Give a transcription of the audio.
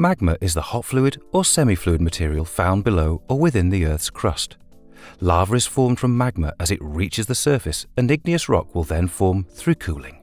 Magma is the hot fluid or semi-fluid material found below or within the Earth's crust. Lava is formed from magma as it reaches the surface and igneous rock will then form through cooling.